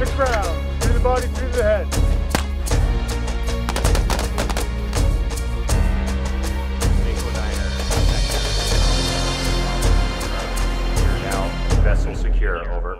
Through the body through the head. Mako Niner, sector. You're now vessel secure, over.